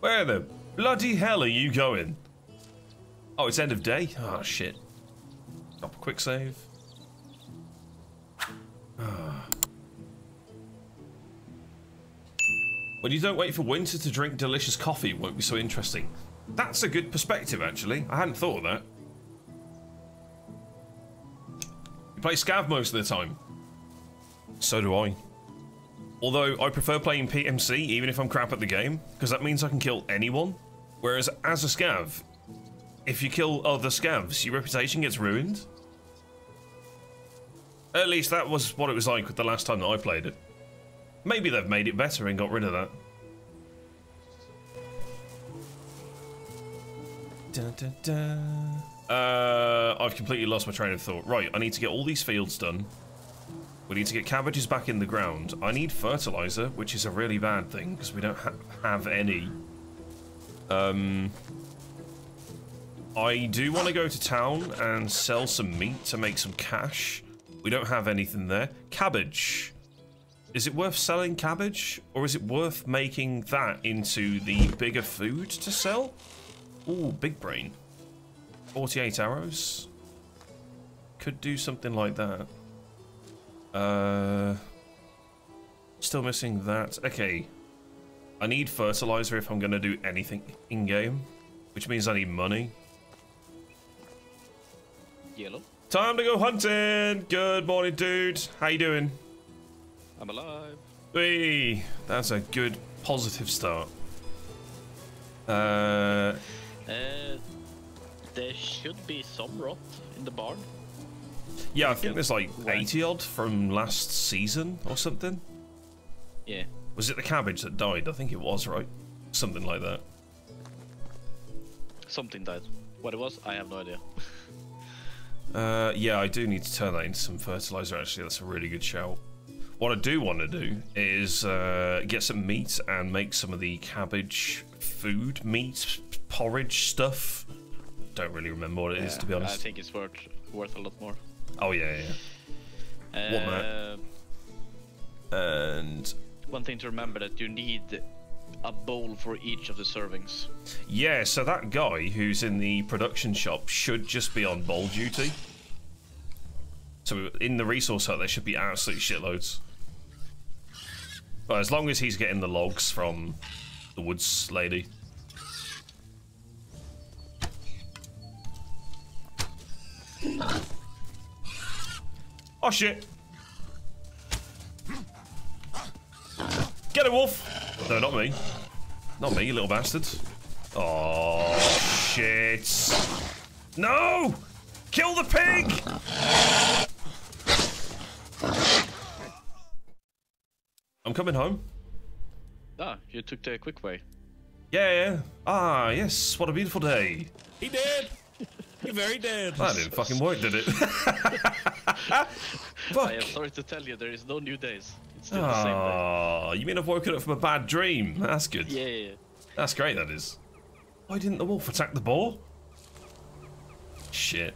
Where the bloody hell are you going? Oh, it's end of day? Oh, shit. Stop a quick save. Ah. When you don't wait for winter to drink delicious coffee, it won't be so interesting. That's a good perspective, actually. I hadn't thought of that. You play Scav most of the time. So do I. Although I prefer playing PMC even if I'm crap at the game, because that means I can kill anyone. Whereas as a Scav, if you kill other Scavs, your reputation gets ruined. At least that was what it was like the last time that I played it. Maybe they've made it better and got rid of that. Dun, dun, dun. Uh, I've completely lost my train of thought. Right, I need to get all these fields done. We need to get cabbages back in the ground. I need fertilizer, which is a really bad thing because we don't ha have any. Um, I do want to go to town and sell some meat to make some cash. We don't have anything there. Cabbage. Is it worth selling cabbage? Or is it worth making that into the bigger food to sell? Ooh, big brain. 48 arrows. Could do something like that. Uh, still missing that. Okay. I need fertilizer if I'm going to do anything in-game. Which means I need money. Yellow. Time to go hunting! Good morning, dude. How you doing? I'm alive. Hey, that's a good positive start. Uh, Uh, there should be some rot in the barn. Yeah, I think there's like 80 odd from last season or something. Yeah. Was it the cabbage that died? I think it was, right? Something like that. Something died. What it was, I have no idea. Uh, yeah, I do need to turn that into some fertilizer, actually. That's a really good shout. What I do want to do is uh, get some meat and make some of the cabbage food, meat, porridge stuff. Don't really remember what it is, to be honest. I think it's worth worth a lot more. Oh, yeah, yeah. Uh, And one thing to remember that you need a bowl for each of the servings. yeah, so that guy who's in the production shop should just be on bowl duty. So in the resource hut, there should be absolutely shitloads. But as long as he's getting the logs from the woods lady. Oh shit! Get a wolf! No, not me. Not me, you little bastard. Oh, shit. No! Kill the pig! I'm coming home. Ah, you took the quick way. Yeah, yeah. Ah, yes. What a beautiful day. He did. He very dead. That didn't fucking work, did it? Fuck. I am sorry to tell you, there is no new days. It's still the same day. Oh, you mean I've woken up from a bad dream? That's good. Yeah, yeah, yeah. That's great, that is. Why didn't the wolf attack the boar? Shit.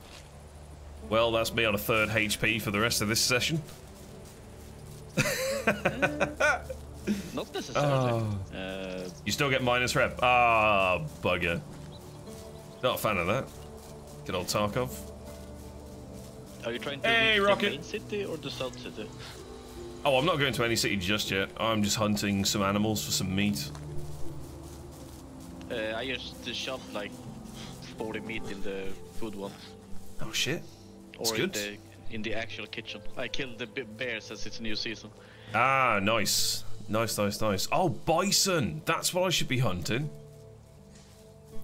Well, that's me on a third HP for the rest of this session. Not necessarily. Oh. Uh, You still get minus rep. Ah, bugger. Not a fan of that. Good old Tarkov. are you trying to Hey, reach Rocket. the main city or the south city? Oh, I'm not going to any city just yet. I'm just hunting some animals for some meat. Uh, I just shoved like 40 meat in the food one. Oh, shit. Or That's in good. the in the actual kitchen. I killed the b- bears as it's new season. Ah, nice. Nice, nice, nice. Oh, bison. That's what I should be hunting.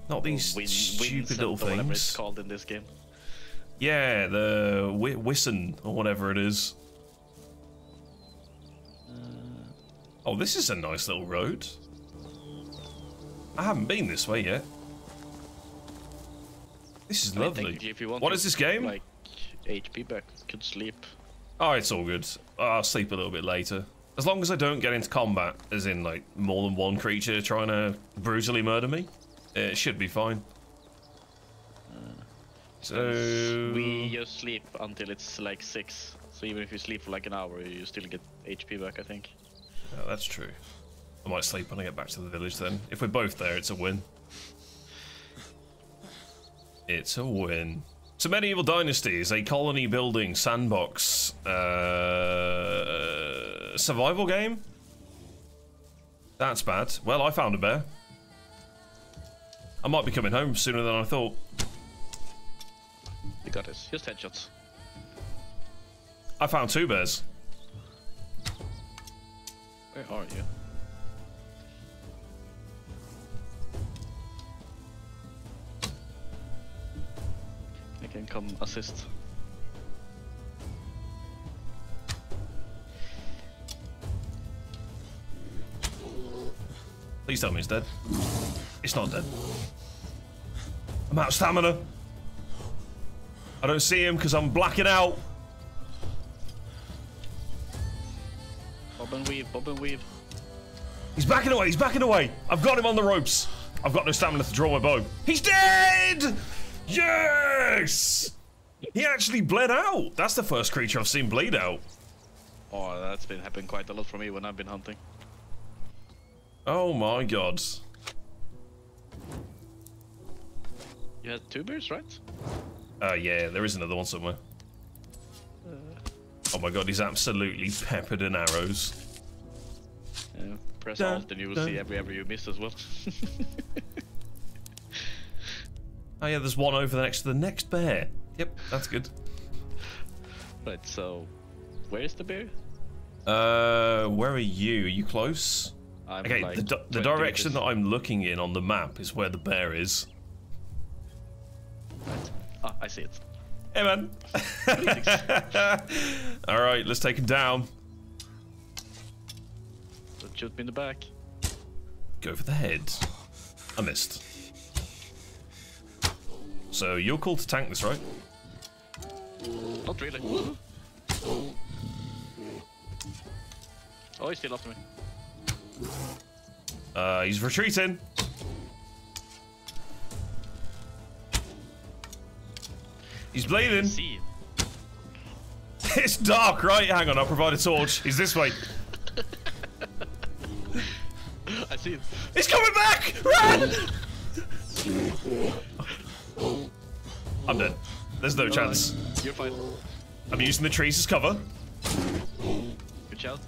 Not these Win- stupid little or whatever it's things. called in this game. Yeah, the wi- Wison or whatever it is. Oh, this is a nice little road. I haven't been this way yet. This is lovely. technically, if you want What is this game? Like HP back, could sleep. Oh, it's all good. I'll sleep a little bit later. As long as I don't get into combat, as in like more than one creature trying to brutally murder me, it should be fine. So We just sleep until it's like 6. So even if you sleep for like an hour, you still get HP back, I think. Yeah, that's true. I might sleep when I get back to the village then. If we're both there, it's a win. It's a win. So Medieval Dynasty is a colony building sandbox uh, survival game. That's bad. Well, I found a bear. I might be coming home sooner than I thought. You got this. Just headshots. I found two bears. Where are you? I can come assist. Please tell me it's dead. It's not dead. I'm out of stamina. I don't see him because I'm blacking out. Bob and weave, bob and weave. He's backing away. He's backing away. I've got him on the ropes. I've got no stamina to draw my bow. He's dead! Yes! He actually bled out. That's the first creature I've seen bleed out. Oh, that's been happening quite a lot for me when I've been hunting. Oh my god. You had two bears, right? Uh, yeah, there is another one somewhere. Oh my god, he's absolutely peppered in arrows. Yeah. Press Dun, Alt and you will dun. see every ever you miss as well. Oh yeah, there's one over the next to the next bear. Yep, that's good. right, so where's the bear? Uh, where are you? Are you close? I'm Okay, like the, the 20 direction that. I'm looking in on the map is where the bear is. Ah, I see it. Hey man. All right, let's take him down. Don't shoot me in the back. Go for the head. I missed. So you're called to tank this, right? Not really. Oh, he's still after me. Uh, he's retreating. He's bleeding. See him. It's dark, right? Hang on, I'll provide a torch. He's this way. I see him. He's coming back! Run! I'm dead. There's no chance. You're fine. I'm using the trees as cover. Good shout.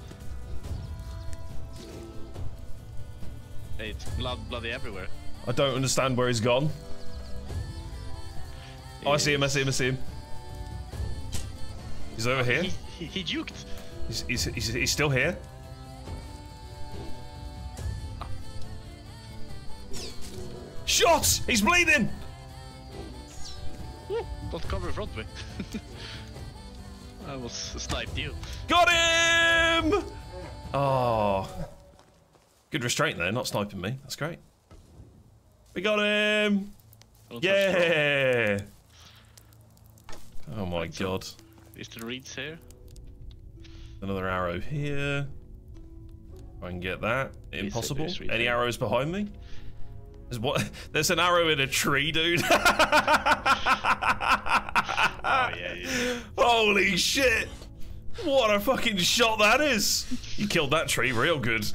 Hey, it's blood, bloody everywhere. I don't understand where he's gone. Oh, I see him, I see him, I see him. He's over here. He, he, he juked. He's, he's, he's, he's still here. Shots! He's bleeding! Don't cover in front of me. I was sniped you. Got him! Oh. Good restraint there, not sniping me. That's great. We got him! I don't touch front. Yeah! Oh my god. Is the reeds here? Another arrow here. If I can get that. Impossible. Any arrows behind me? There's what? There's an arrow in a tree, dude. Oh yeah, yeah. Holy shit! What a fucking shot that is! You killed that tree real good.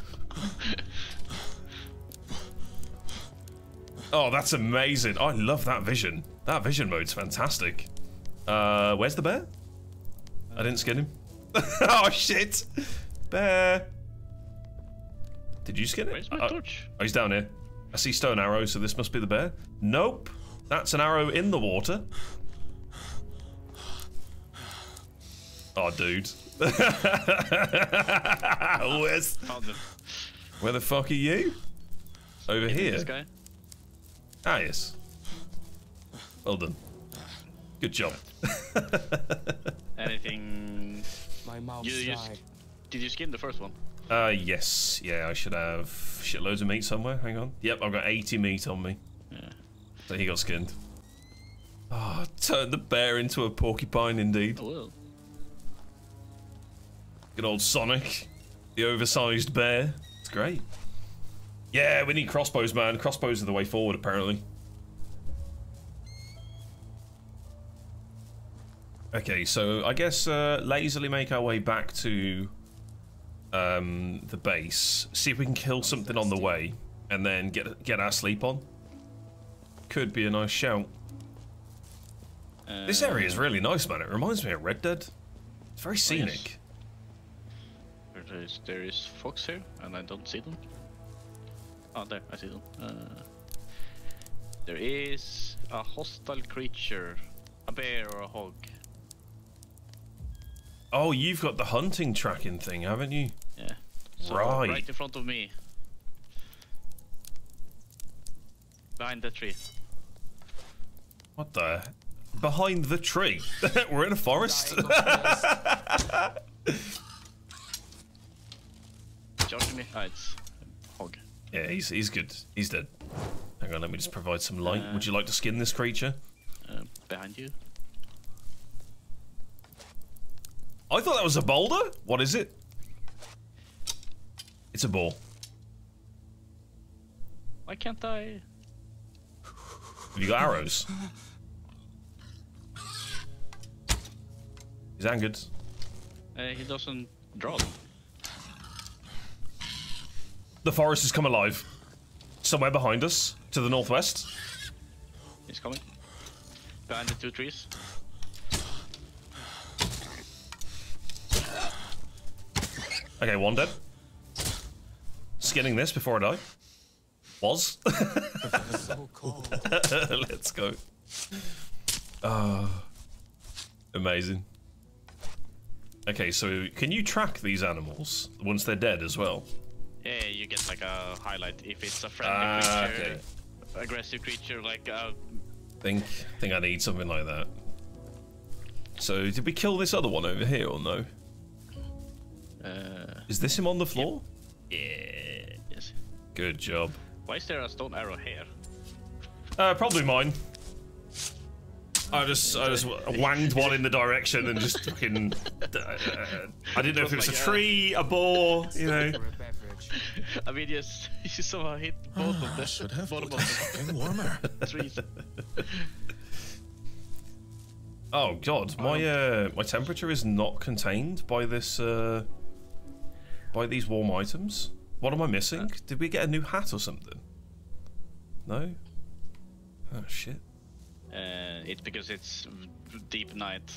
Oh, that's amazing. I love that vision. That vision mode's fantastic. Uh, where's the bear? I didn't skin him. oh, shit! Bear! Did you skin it? Where's my Oh, torch? Oh, he's down here. I see stone arrows, so this must be the bear. Nope. That's an arrow in the water. Oh, dude. Where's, where the fuck are you? Over here. Ah, yes. Well done. Good job. Anything? My mouth You, you, dry. did you skin the first one? Uh, yes. Yeah, I should have shitloads of meat somewhere. Hang on. Yep, I've got 80 meat on me. Yeah. So he got skinned. Oh, turned the bear into a porcupine indeed. Oh well. Good old Sonic. The oversized bear. It's great. Yeah, we need crossbows, man. Crossbows are the way forward, apparently. Okay, so I guess uh, lazily make our way back to um, the base, see if we can kill something on the way, and then get get our sleep on. Could be a nice shout. This area is really nice, man. It reminds me of Red Dead. It's very scenic. There is, there is fox here, and I don't see them. Oh, there, I see them. Uh, there is a hostile creature, a bear or a hog. Oh, you've got the hunting tracking thing, haven't you? Yeah. So, Right. Right in front of me. Behind the tree. What the? Behind the tree. We're in a forest. Charging me. Ah, it's hog. yeah, he's he's good. He's dead. Hang on, let me just provide some light. Uh, Would you like to skin this creature? Uh, behind you. I thought that was a boulder. What is it? It's a ball. Why can't I? Have you got arrows? He's angered. Uh, he doesn't draw them. The forest has come alive. Somewhere behind us, to the northwest. He's coming. Behind the two trees. Okay, one dead. Skinning this before I die. Was. So cold. Let's go. Oh, amazing. Okay, so can you track these animals once they're dead as well? Yeah, you get like a highlight if it's a friendly Ah, creature, okay. aggressive creature, like uh, Think think I need something like that. So did we kill this other one over here or no? uh Is this him on the floor? yeah, yes. Good job. Why is there a stone arrow here? Uh, probably mine. I just I just wanged one in the direction and just fucking. uh, I didn't know if it was a tree, a boar, you know. For a beverage. I mean, yes, you somehow hit both of them. Should have bottom put of something warmer. trees. Oh god, my uh my temperature is not contained by this uh by these warm items. What am I missing? Did we get a new hat or something? No. Oh shit. Uh, it's because it's deep night.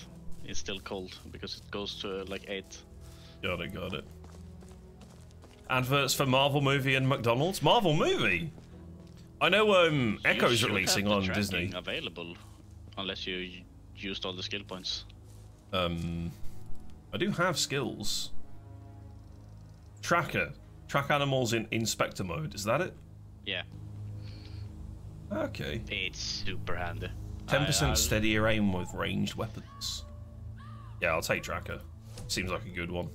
It's still cold because it goes to uh, like eight. Got it, got it. Adverts for Marvel movie and McDonald's. Marvel movie. I know um Echo's releasing on Disney. Available, unless you used all the skill points. Um I do have skills. Tracker. Track animals in inspector mode. Is that it? Yeah, Okay. it's super handy. 10% steadier aim with ranged weapons. Yeah, I'll take tracker. Seems like a good one.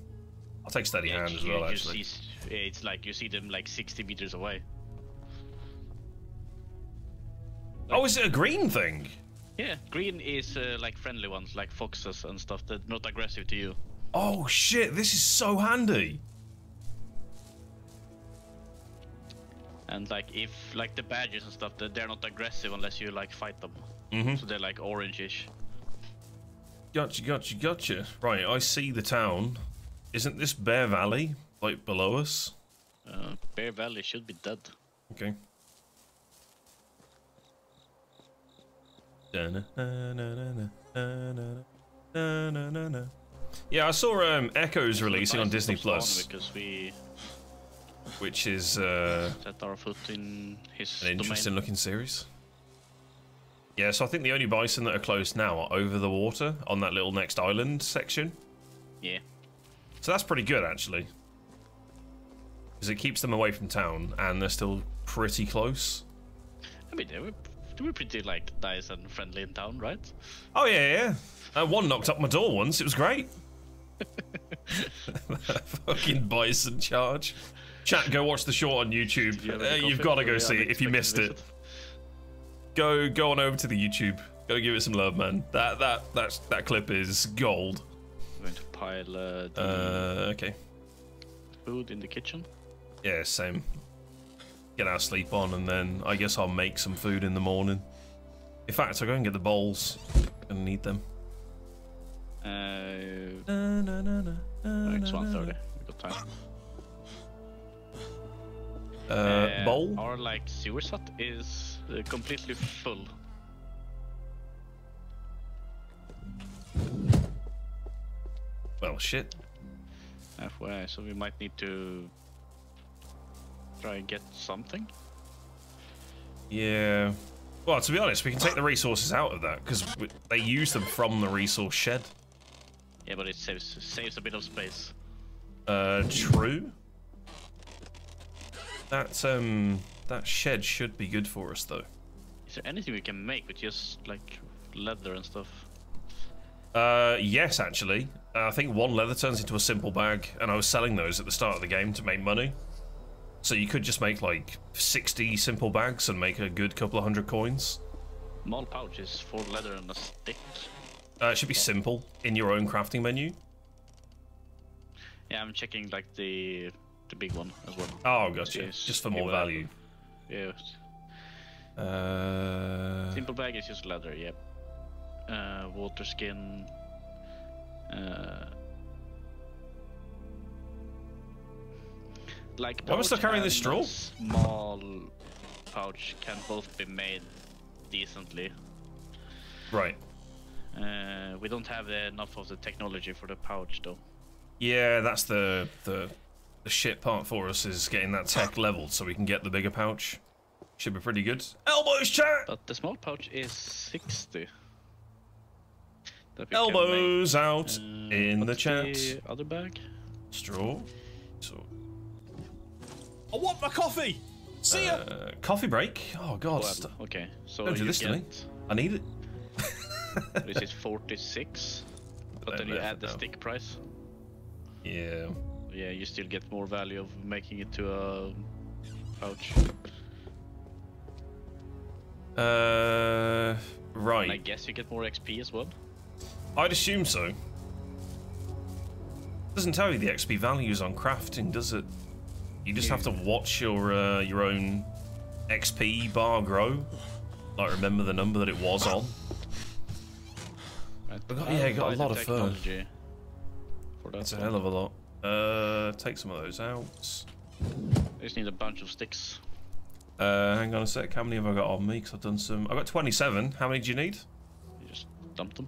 I'll take steady Yeah, hand as well. Actually, see it's like you see them like 60 meters away. oh, is it a green thing? Yeah, green is uh, like friendly ones, like foxes and stuff that not aggressive to you. Oh shit! This is so handy. And like if like the badges and stuff, that they're not aggressive unless you like fight them. Mhm. So they're like orangish. Gotcha, gotcha, gotcha. Right, I see the town. Isn't this Bear Valley like below us? Uh, Bear Valley should be dead. Okay. Yeah, I saw um, Echo's releasing on Disney Plus, because we which is uh, set our foot in his an interesting domain. looking series. Yeah, so I think the only bison that are close now are over the water on that little next island section. Yeah. So that's pretty good actually. Because it keeps them away from town and they're still pretty close. I mean, they were, they were pretty like nice and friendly in town, right? Oh yeah, yeah. Uh, one knocked up my door once. It was great. Fucking bison charge. Chat, go watch the short on YouTube. Uh, you've got to go see it if you missed it. Go go on over to the YouTube. Go give it some love, man. That that that that clip is gold. I'm going to pile uh, the Uh, okay. food in the kitchen. Yeah, same. Get our sleep on, and then I guess I'll make some food in the morning. In fact, I'll go and get the bowls. Gonna need them. Uh, Na, na, na, na, na, it's na, 1.30. na. We got time. Uh, bowl. Our like sewer hut is uh, completely full. Well, shit. FYI, so we might need to try and get something. Yeah. Well, to be honest, we can take the resources out of that because they use them from the resource shed. Yeah, but it saves saves a bit of space. Uh, true. That um, that shed should be good for us though. Is there anything we can make with just like leather and stuff? Uh, yes, actually. Uh, I think one leather turns into a simple bag, and I was selling those at the start of the game to make money. So you could just make like 60 simple bags and make a good couple of hundred coins. Small pouches for leather and a stick. Uh, it should be simple in your own crafting menu. Yeah, I'm checking like the the big one as well. Oh, gotcha. Just for more value. Yeah, Uh, simple bag is just leather. Yep. Uh, water skin. Uh, like Why am I still carrying this straw? Small pouch can both be made decently. right. Uh, we don't have enough of the technology for the pouch though. Yeah, that's the, the the shit part for us is getting that tech leveled so we can get the bigger pouch. Should be pretty good. Elbows, chat. But the small pouch is 60. That make. Elbows out Uh, in the chat. the other bag? Straw. So, I want my coffee. See ya. uh, coffee break. Oh god, Well, okay, so Don't do you this to me. I need it. this is 46, but There, then you add the no. stick price. Yeah. Yeah, you still get more value of making it to a pouch. Uh, right. And I guess you get more XP as well. I'd assume so. Doesn't tell you the XP values on crafting, does it? You just have to watch your uh, your own XP bar grow. Like remember the number that it was on. Right? Got- I'll yeah, got a lot of fur. technology For that That's a hell of a lot. Uh, take some of those out. I just need a bunch of sticks. Uh, hang on a sec. How many have I got on me? Because I've done some. I've got 27. How many do you need? You just dump them.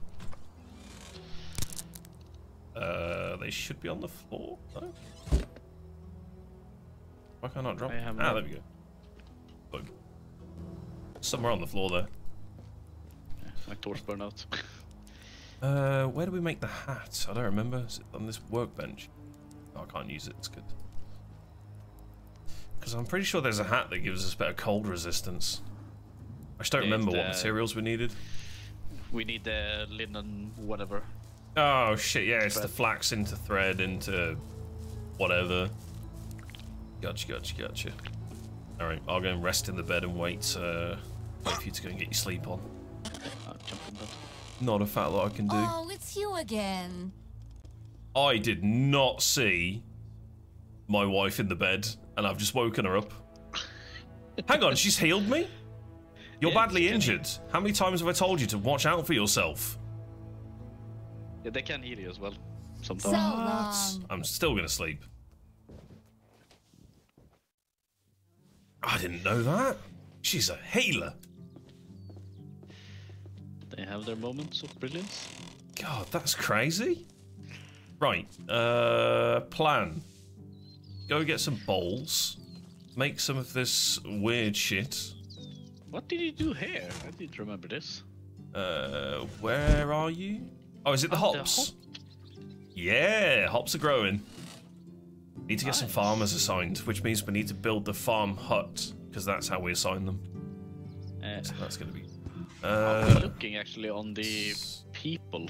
Uh, they should be on the floor. No? Why can I not drop? I ah, there we go. Bug. Somewhere on the floor there. Yeah, my torch burned out. Uh, where do we make the hat? I don't remember. Is it on this workbench? I can't use it. It's good. Because I'm pretty sure there's a hat that gives us better cold resistance. I just don't Yeah, it's remember what materials we needed. we need the linen, whatever. Oh shit! Yeah, it's the flax into thread into whatever. Gotcha, gotcha, gotcha. All right, I'll go and rest in the bed and wait. Uh, wait for you to go and get your sleep on. Jump on that. Not a fat lot I can do. Oh, it's you again. I did not see my wife in the bed, and I've just woken her up. Hang on, she's healed me? You're Yeah, badly she can injured. How many times have I told you to watch out for yourself? Yeah, they can heal you as well. So Sometimes. long. I'm still gonna sleep. I didn't know that. She's a healer. They have their moments of brilliance. God, that's crazy. Right, uh, plan. Go get some bowls. Make some of this weird shit. What did you do here? I didn't remember this. Uh, where are you? Oh, is it the Oh, the hops? hop. Yeah, hops are growing. Need to get some farmers assigned, which means we need to build the farm hut, because that's how we assign them. Uh, So that's going to be. Uh, looking actually on the people.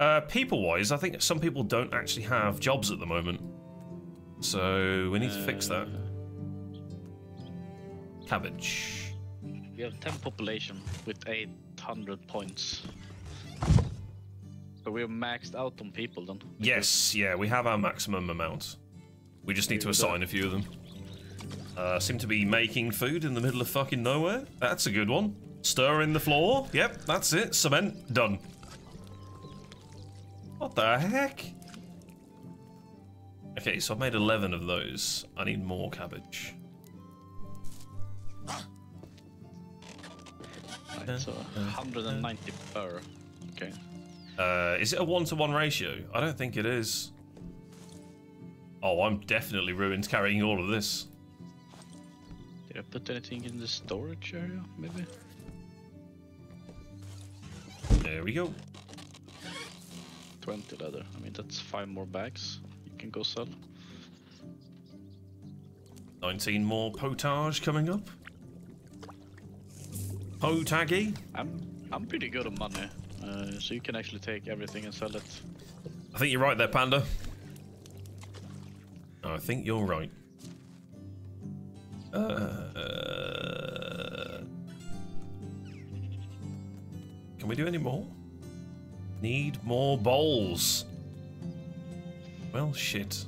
Uh, people wise, I think some people don't actually have jobs at the moment. So we need to fix that. Cabbage. We have 10 population with 800 points. So we're maxed out on people then. Yes, yeah, we have our maximum amount. We just need to assign a few of them. Uh, seem to be making food in the middle of fucking nowhere. That's a good one. Stir in the floor. Yep, that's it. Cement done. What the heck? Okay, so I've made 11 of those. I need more cabbage. Right, so 190 per. Okay. Uh, is it a one-to-one ratio? I don't think it is. Oh, I'm definitely ruined carrying all of this. Did I put anything in the storage area? Maybe. There we go. 20 leather. I mean, that's five more bags you can go sell. 19 more potage coming up. Potaggy. I'm I'm pretty good on money, uh, so you can actually take everything and sell it. I think you're right there, Panda. I think you're right. Uh, can we do any more? Need more bowls. Well, shit.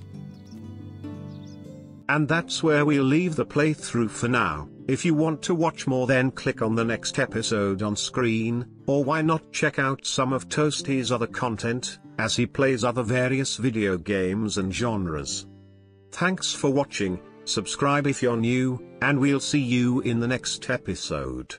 And that's where we'll leave the playthrough for now. If you want to watch more then click on the next episode on screen, or why not check out some of Toasty's other content, as he plays other various video games and genres. Thanks for watching, subscribe if you're new, and we'll see you in the next episode.